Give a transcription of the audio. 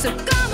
So come.